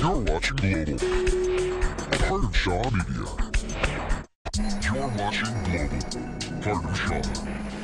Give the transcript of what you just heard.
You're watching Global, a part of Shaw Media. You're watching Global, part of Shaw.